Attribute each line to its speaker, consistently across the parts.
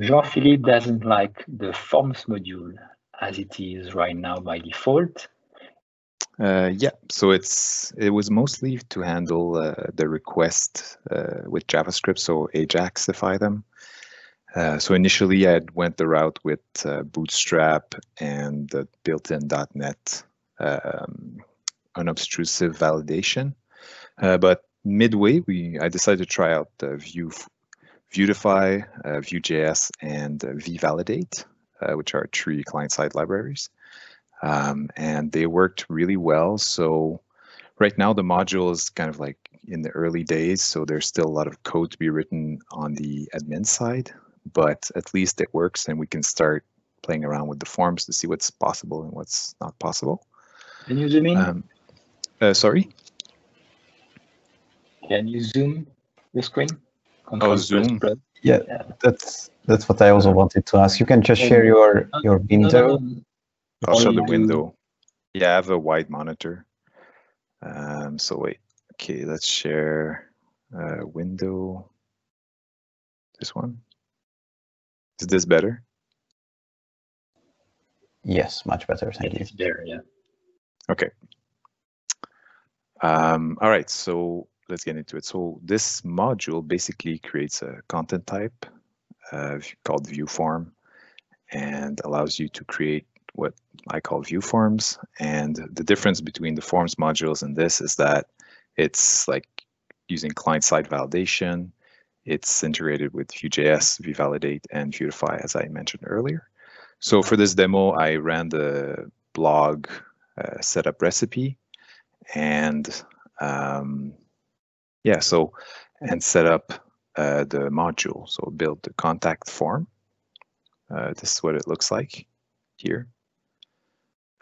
Speaker 1: Jean-Philippe doesn't like the forms module as it is right now by default.
Speaker 2: Uh, yeah, so it's it was mostly to handle uh, the request uh, with JavaScript, so Ajaxify them. Uh, so initially, I went the route with uh, Bootstrap and the built-in .NET um, unobtrusive validation. Uh, but midway, we I decided to try out the Vue, Vuetify, Vue.js, and VeeValidate, which are three client-side libraries um, and they worked really well. So right now the module is kind of like in the early days, so there's still a lot of code to be written on the admin side, but at least it works and we can start playing around with the forms to see what's possible and what's not possible.
Speaker 1: Can you zoom in? Um,
Speaker 2: uh, sorry?
Speaker 1: Can you zoom the screen?
Speaker 2: Control oh, zoom.
Speaker 3: Yeah, yeah, that's that's what I also wanted to ask. You can just share your your window.
Speaker 2: I'll show the window. Yeah, I have a wide monitor. Um, so wait, okay, let's share uh, window. This one. Is this better?
Speaker 3: Yes, much better. Thank
Speaker 1: you. there, yeah.
Speaker 2: Okay. Um, all right, so let's get into it. So this module basically creates a content type uh, called VueForm and allows you to create what I call VueForms. And the difference between the forms modules and this is that it's like using client-side validation. It's integrated with Vue.js, VeeValidate, and Vuetify, as I mentioned earlier. So for this demo, I ran the blog uh, setup recipe and um, yeah, so and set up uh, the module. So build the contact form. Uh, this is what it looks like here.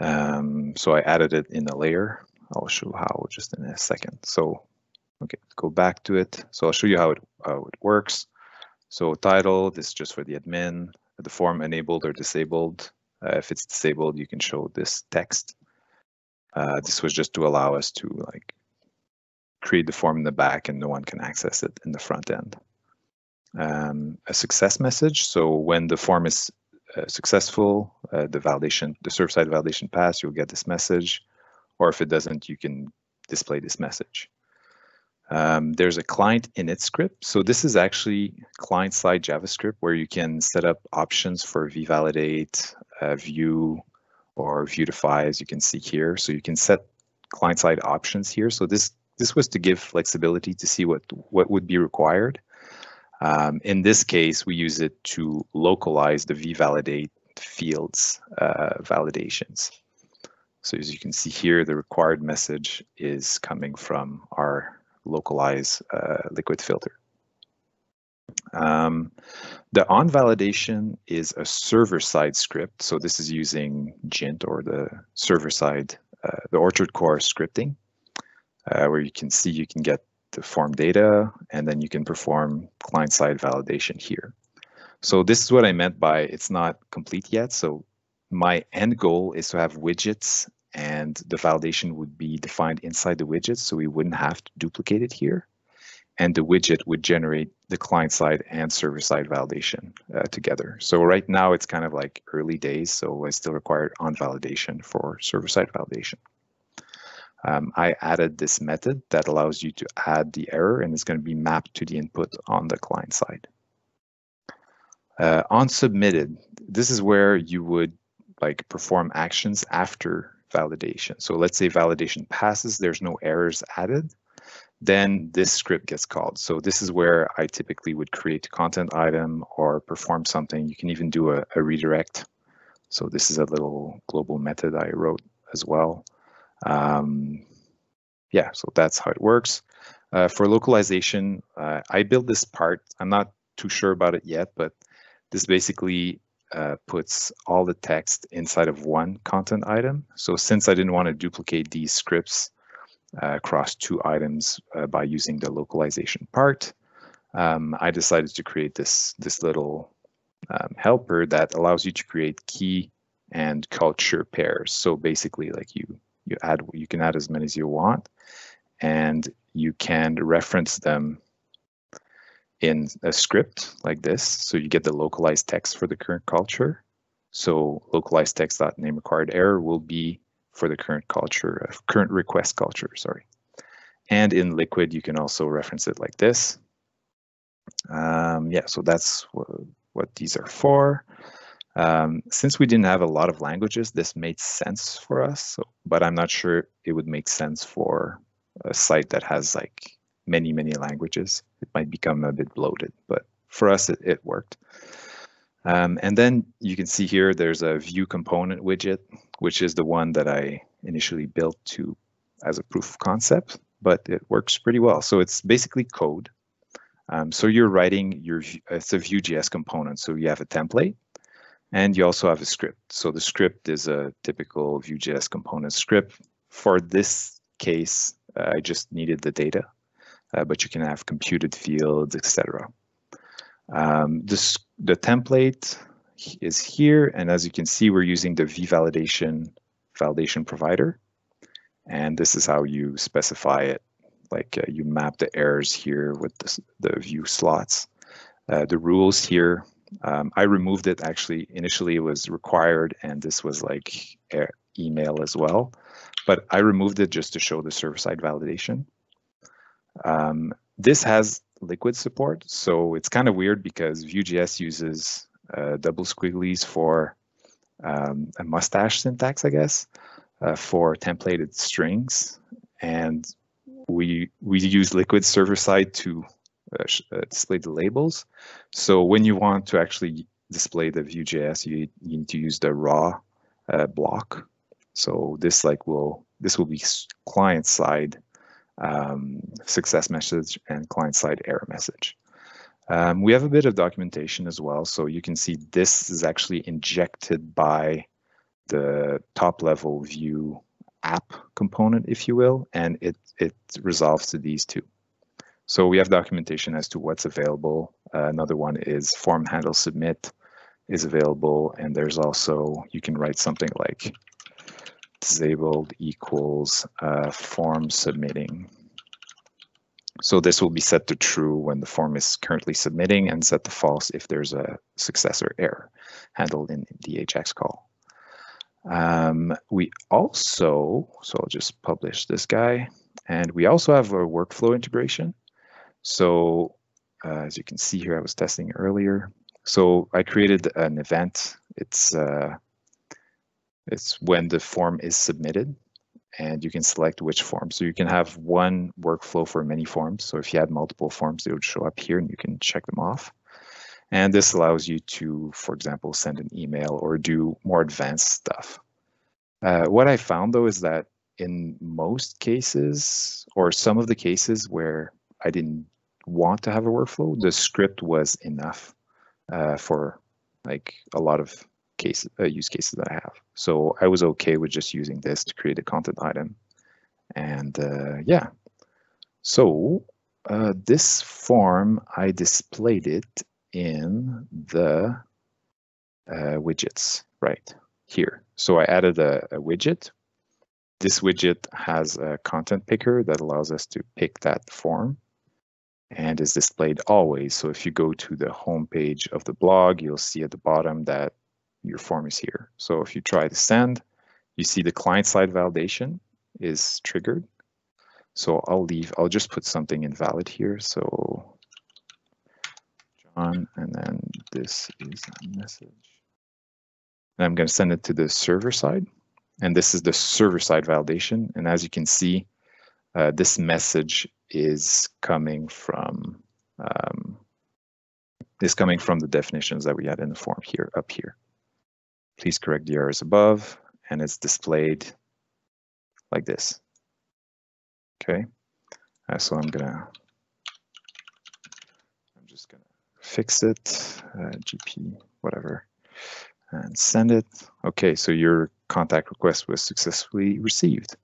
Speaker 2: Um, so I added it in a layer. I'll show how just in a second. So, okay, go back to it. So I'll show you how it, how it works. So title, this is just for the admin, the form enabled or disabled. Uh, if it's disabled, you can show this text. Uh, this was just to allow us to like create the form in the back and no one can access it in the front end. Um, a success message. So when the form is uh, successful, uh, the validation, the server-side validation pass, you'll get this message. Or if it doesn't, you can display this message. Um, there's a client init script. So this is actually client-side JavaScript where you can set up options for VeeValidate, uh, Vue, or Vuetify, as you can see here. So you can set client-side options here. So this this was to give flexibility to see what what would be required. Um, in this case, we use it to localize the VeeValidate fields uh, validations. So as you can see here, the required message is coming from our localize uh, liquid filter. Um, the on validation is a server-side script. So this is using Jint or the server-side, uh, the Orchard core scripting, uh, where you can see you can get the form data, and then you can perform client-side validation here. So this is what I meant by it's not complete yet. So my end goal is to have widgets and the validation would be defined inside the widget so we wouldn't have to duplicate it here. And the widget would generate the client side and server side validation uh, together. So right now it's kind of like early days, so I still require on validation for server side validation um, I added this method that allows you to add the error and it's going to be mapped to the input on the client side. Uh, on submitted, this is where you would like perform actions after validation. So let's say validation passes, there's no errors added, then this script gets called. So this is where I typically would create a content item or perform something. You can even do a, a redirect. So this is a little global method I wrote as well. Um, yeah, so that's how it works. Uh, for localization, uh, I built this part. I'm not too sure about it yet, but this basically uh, puts all the text inside of one content item. So since I didn't want to duplicate these scripts uh, across two items uh, by using the localization part, um, I decided to create this, this little um, helper that allows you to create key and culture pairs. So basically like you you add you can add as many as you want and you can reference them in a script like this. So you get the localized text for the current culture. So localized text name required error will be for the current culture, uh, current request culture, sorry. And in Liquid, you can also reference it like this. Um, yeah, so that's what, what these are for. Um, since we didn't have a lot of languages, this made sense for us, so, but I'm not sure it would make sense for a site that has like many, many languages. It might become a bit bloated, but for us, it, it worked. Um, and then you can see here, there's a Vue component widget, which is the one that I initially built to as a proof of concept, but it works pretty well. So it's basically code. Um, so you're writing your, it's a Vue.js component. So you have a template and you also have a script. So the script is a typical Vue.js component script. For this case, uh, I just needed the data, uh, but you can have computed fields, etc. Um, this, the template is here, and as you can see, we're using the vValidation validation provider. And this is how you specify it. Like uh, you map the errors here with the, the Vue slots. Uh, the rules here, um, I removed it actually. Initially, it was required, and this was like email as well. But I removed it just to show the server-side validation. Um, this has liquid support. So it's kind of weird because Vue.js uses uh, double squigglies for um, a mustache syntax, I guess, uh, for templated strings. And we we use liquid server side to uh, uh, display the labels. So when you want to actually display the Vue.js, you, you need to use the raw uh, block. So this like will this will be client side um, success message and client-side error message. Um, we have a bit of documentation as well, so you can see this is actually injected by the top-level Vue app component, if you will, and it, it resolves to these two. So we have documentation as to what's available. Uh, another one is form handle submit is available, and there's also, you can write something like disabled equals uh, form submitting. So this will be set to true when the form is currently submitting and set to false if there's a successor error handled in the Ajax call. Um, we also, so I'll just publish this guy, and we also have a workflow integration. So uh, as you can see here, I was testing earlier. So I created an event. It's uh, it's when the form is submitted and you can select which form. So you can have one workflow for many forms. So if you had multiple forms, they would show up here and you can check them off. And this allows you to, for example, send an email or do more advanced stuff. Uh, what I found though is that in most cases, or some of the cases where I didn't want to have a workflow, the script was enough uh, for like a lot of case uh, use cases that I have. So I was okay with just using this to create a content item. And uh, yeah, so uh, this form, I displayed it in the uh, widgets right here. So I added a, a widget. This widget has a content picker that allows us to pick that form and is displayed always. So if you go to the home page of the blog, you'll see at the bottom that your form is here. So if you try to send, you see the client side validation is triggered. So I'll leave, I'll just put something invalid here. So John, and then this is a message. And I'm going to send it to the server side. And this is the server side validation. And as you can see, uh, this message is coming from um, is coming from the definitions that we had in the form here up here. Please correct the errors above, and it's displayed like this. Okay, uh, so I'm gonna, I'm just gonna fix it, uh, GP, whatever, and send it. Okay, so your contact request was successfully received.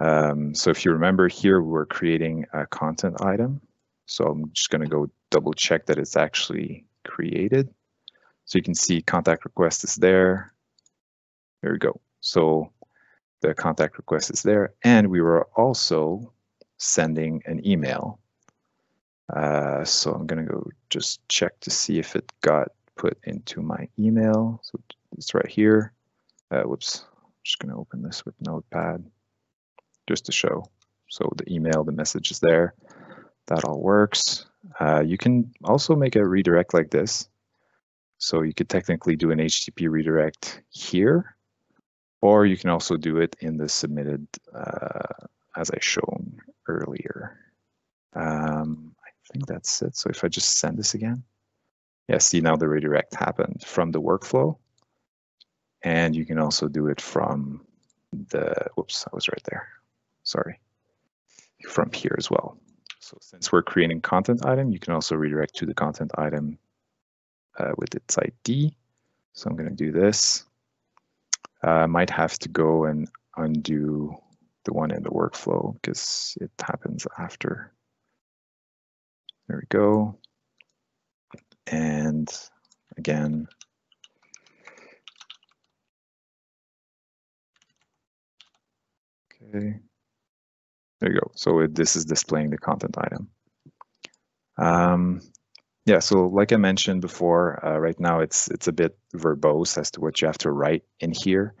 Speaker 2: Um, so if you remember here, we're creating a content item. So I'm just gonna go double check that it's actually created. So you can see contact request is there. There we go. So the contact request is there. And we were also sending an email. Uh, so I'm gonna go just check to see if it got put into my email. So it's right here. Uh, whoops, I'm just gonna open this with Notepad just to show. So the email, the message is there. That all works. Uh, you can also make a redirect like this. So you could technically do an HTTP redirect here, or you can also do it in the submitted uh, as I shown earlier. Um, I think that's it. So if I just send this again, yeah, see now the redirect happened from the workflow. And you can also do it from the, whoops, I was right there. Sorry, from here as well. So since we're creating content item, you can also redirect to the content item uh, with its ID. So I'm going to do this. Uh, I might have to go and undo the one in the workflow because it happens after. There we go. And again, okay. There you go. So it, this is displaying the content item. Um, yeah, so like I mentioned before, uh, right now it's it's a bit verbose as to what you have to write in here,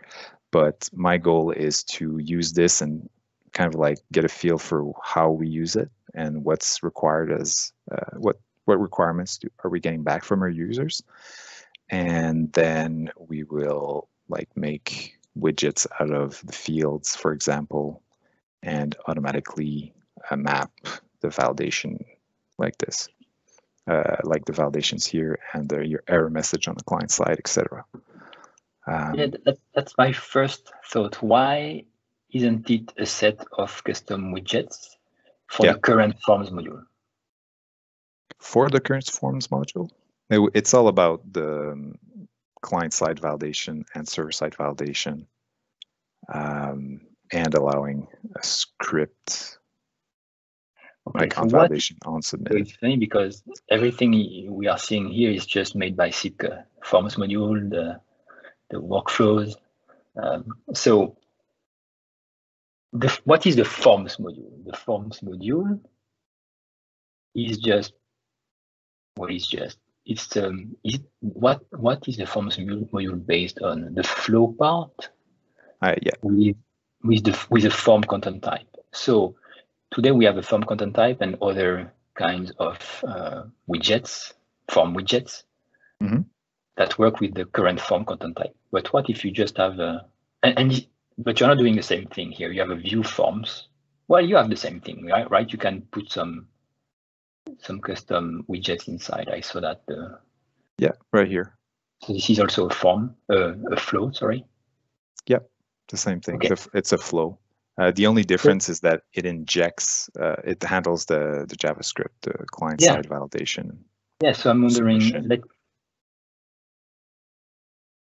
Speaker 2: but my goal is to use this and kind of like get a feel for how we use it and what's required as uh, what what requirements do, are we getting back from our users, and then we will like make widgets out of the fields, for example, and automatically uh, map the validation like this, uh, like the validations here and the, your error message on the client side, etc.
Speaker 1: Um, yeah, that, that's my first thought. Why isn't it a set of custom widgets for yeah. the current forms module?
Speaker 2: For the current forms module, it, it's all about the um, client side validation and server side validation. Um, and allowing a script like so validation on submit.
Speaker 1: It's funny because everything we are seeing here is just made by Sipke, forms module, the, the workflows. Um, so the, what is the forms module? The forms module is just what is just it's um is what what is the forms module based on the flow part?
Speaker 2: Uh, yeah.
Speaker 1: With with the with the form content type. So today we have a form content type and other kinds of uh, widgets, form widgets
Speaker 2: mm -hmm.
Speaker 1: that work with the current form content type. But what if you just have a and, and but you're not doing the same thing here. You have a Vue forms. Well, you have the same thing, right? Right? You can put some some custom widgets inside. I saw that. Uh,
Speaker 2: yeah, right here.
Speaker 1: So this is also a form, uh, a flow. Sorry.
Speaker 2: Yep the same thing. Okay. It's a flow. Uh, the only difference is that it injects, uh, it handles the the JavaScript, the client side yeah. validation.
Speaker 1: Yeah, so I'm wondering, like,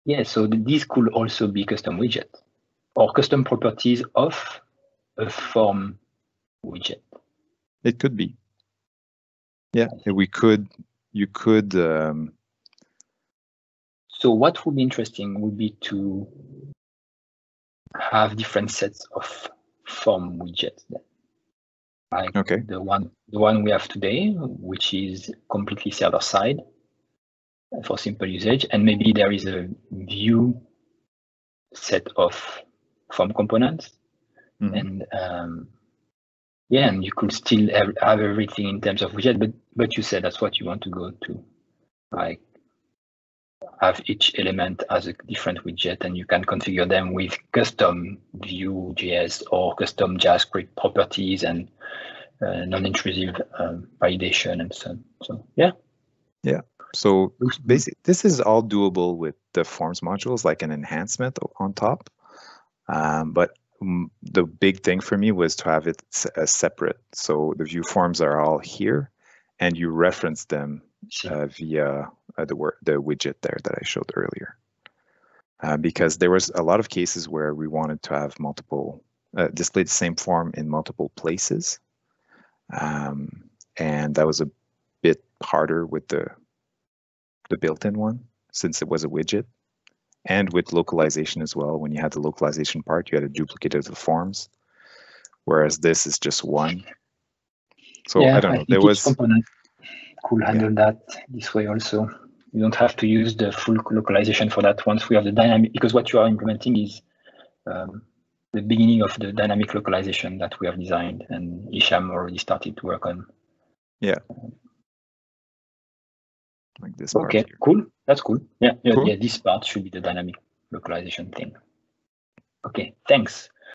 Speaker 1: yeah, so these could also be custom widgets or custom properties of a form widget.
Speaker 2: It could be. Yeah, we could. You could. Um,
Speaker 1: so what would be interesting would be to have different sets of form widgets then. Like
Speaker 2: okay.
Speaker 1: the one the one we have today, which is completely server side for simple usage, and maybe there is a Vue set of form components,
Speaker 2: mm-hmm.
Speaker 1: and um, yeah, and you could still have, have everything in terms of widget, but but you said that's what you want to go to, like have each element as a different widget and you can configure them with custom Vue.js or custom JavaScript properties and uh, non-intrusive um, validation and so on. So yeah.
Speaker 2: Yeah. So basically, this is all doable with the forms modules, like an enhancement on top. Um, but the big thing for me was to have it as separate. So the Vue forms are all here, and you reference them uh, via uh, the the widget there that I showed earlier. Uh, because there was a lot of cases where we wanted to have multiple uh, display the same form in multiple places, um, and that was a bit harder with the the built-in one since it was a widget, and with localization as well. When you had the localization part, you had a duplicate of the forms, whereas this is just one. So
Speaker 1: yeah,
Speaker 2: I don't know.
Speaker 1: think
Speaker 2: There was
Speaker 1: component could handle that this way also. You don't have to use the full localization for that once we have the dynamic, because what you are implementing is um, the beginning of the dynamic localization that we have designed and Hisham already started to work on. Yeah.
Speaker 2: Like this
Speaker 1: Okay, cool. That's cool. Yeah, yeah,
Speaker 2: Cool.
Speaker 1: yeah, this part should be the dynamic localization thing. Okay, thanks.